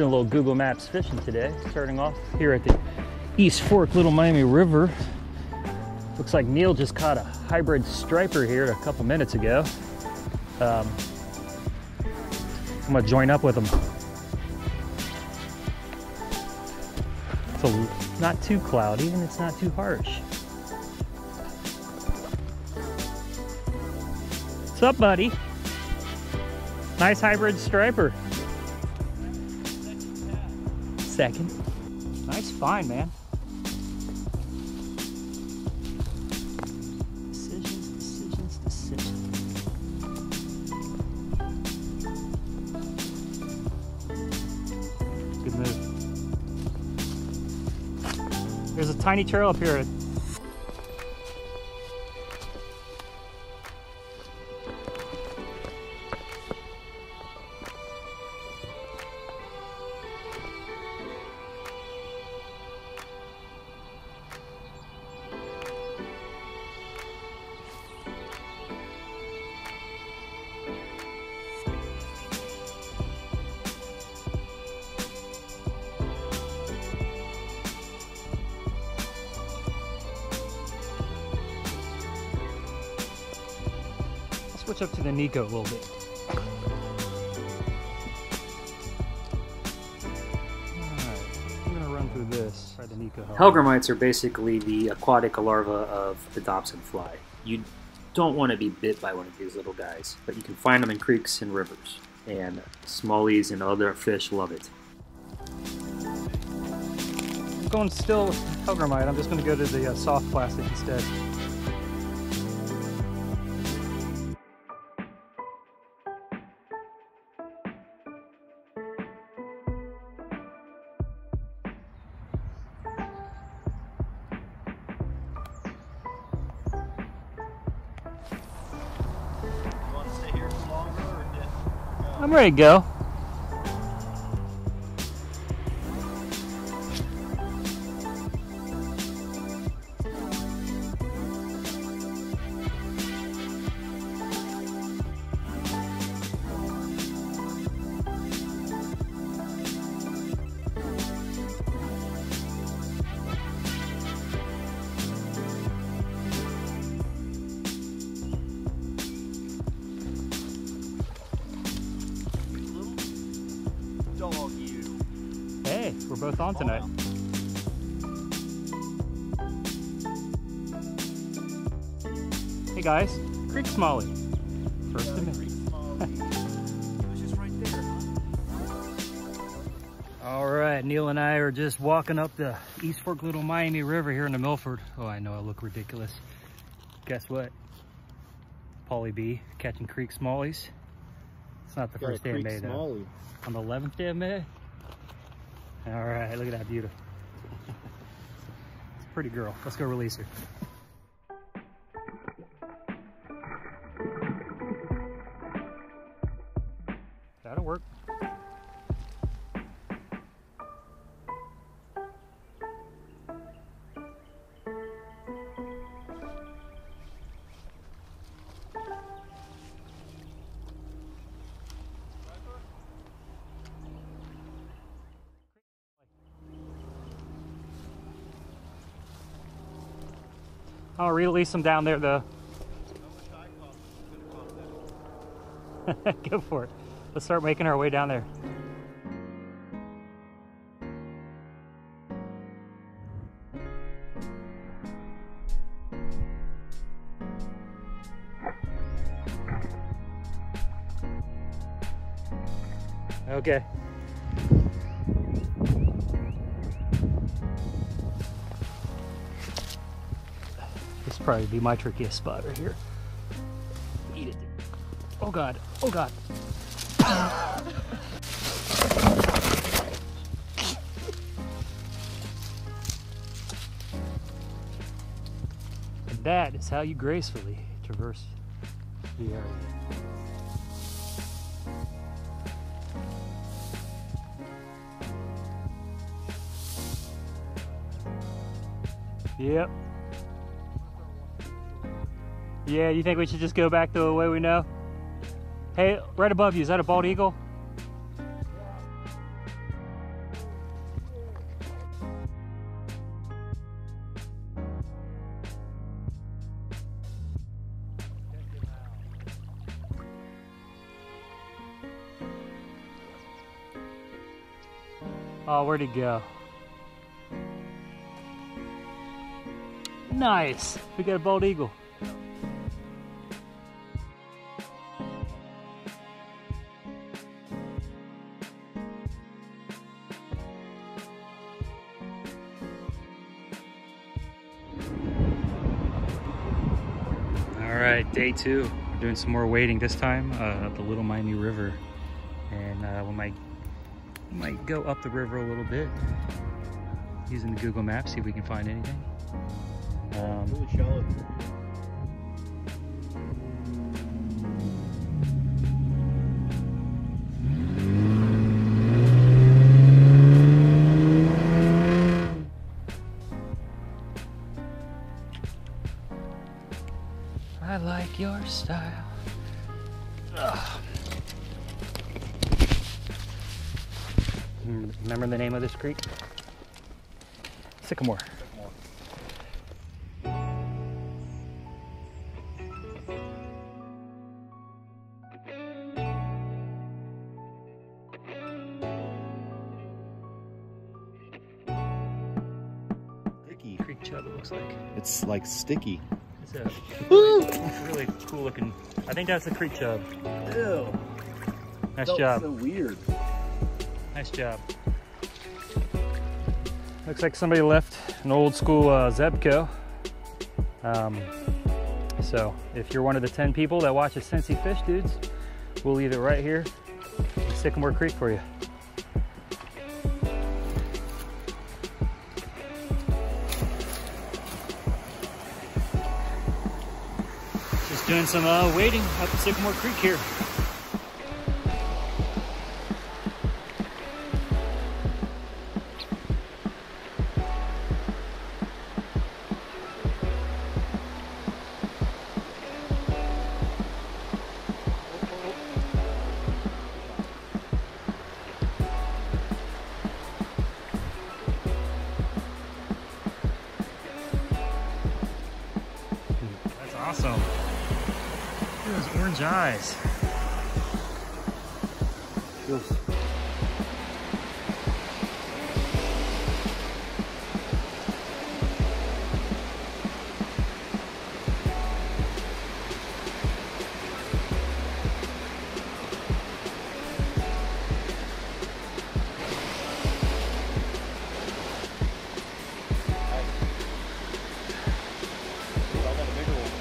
Doing a little Google Maps fishing today. Starting off here at the East Fork Little Miami River. Looks like Neil just caught a hybrid striper here a couple minutes ago. Um, I'm gonna join up with him. It's a, not too cloudy and it's not too harsh. What's up, buddy? Nice hybrid striper. Second. Nice find, man. Decisions, decisions, decisions. Good move. There's a tiny trail up here. I'll up to the Nikko a little bit. Alright, I'm gonna run through this. Try the Nikko. Hellgrammites are basically the aquatic larva of the Dobson fly. You don't want to be bit by one of these little guys, but you can find them in creeks and rivers. And smallies and other fish love it. I'm going still with Hellgrammite. I'm just gonna go to the uh, soft plastic instead. I'm ready to go. Both on tonight. Hey guys, Creek smallie. First to me. It was just right there, huh? All right, Neil and I are just walking up the East Fork Little Miami River here in the Milford. Oh, I know I look ridiculous. Guess what? Polly B catching creek smallies. It's not the first day of May though. On the 11th day of May. All right, look at that beauty. It's a pretty girl. Let's go release her. Oh, I'll release them down there though. Go for it. Let's start making our way down there. Okay. Probably be my trickiest spot right here. Eat it. Oh god. Oh god. and that is how you gracefully traverse the area. Yep. Yeah, you think we should just go back the way we know? Hey, right above you, is that a bald eagle? Oh, where'd he go? Nice. We got a bald eagle. All right, day two. We're doing some more wading this time uh, at the Little Miami River. And uh, we might, might go up the river a little bit using the Google Maps, see if we can find anything. Um, Really shallow. Your style. Ugh. Remember the name of this creek? Sycamore. Sticky. Creek chub, it looks like. It's like sticky. It's a really, really cool looking. I think that's a creek chub. Ew. Nice Felt job. So weird. Nice job. Looks like somebody left an old school uh, Zebco. Um, so if you're one of the 10 people that watches Cincy Fish Dudes, we'll leave it right here in Sycamore Creek for you. Doing some uh, wading up Sycamore Creek here.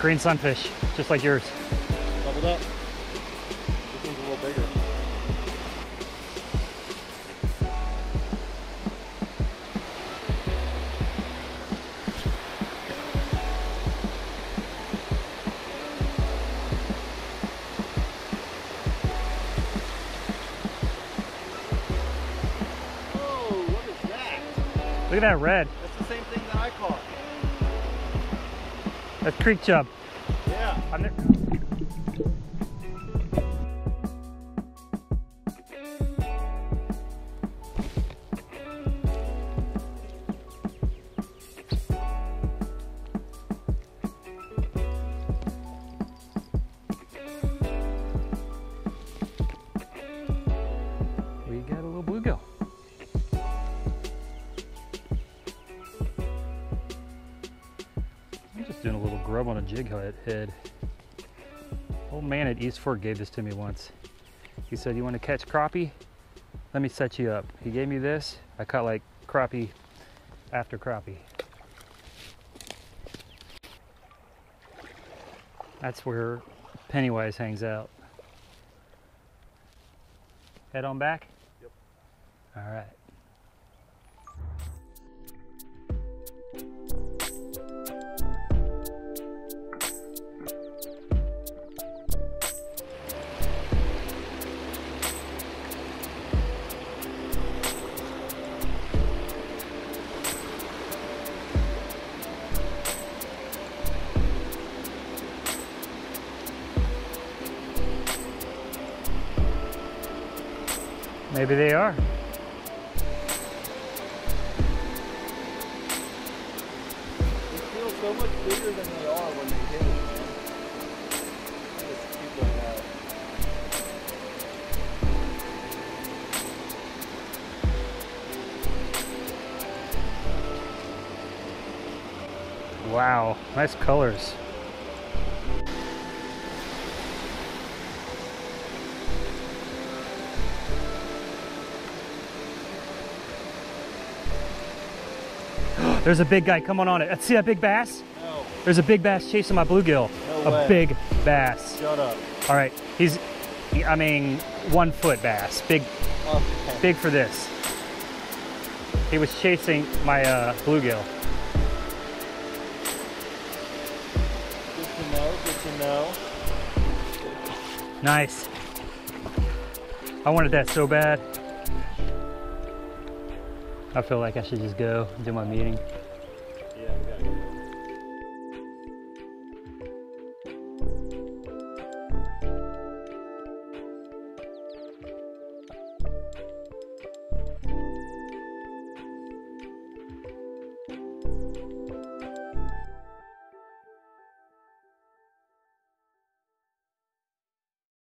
Green sunfish, just like yours. Doubled up. This one's a little bigger. Oh, what is that? Look at that red. That's the same thing that I caught. That's creek chub. Yeah. Grub on a jig head. head. Old man at East Fork gave this to me once. He said, "You want to catch crappie? Let me set you up." He gave me this. I caught like crappie after crappie. That's where Pennywise hangs out. Head on back. Yep. All right. Maybe they are. so much bigger than they are when they hit it. Wow, nice colors. There's a big guy coming on it. See that big bass? No. There's a big bass chasing my bluegill. No a way. big bass. Shut up. All right, he's, I mean, one foot bass. Big, Okay. big for this. He was chasing my uh, bluegill. Good to know. Good to know. Nice. I wanted that so bad. I feel like I should just go do my meeting.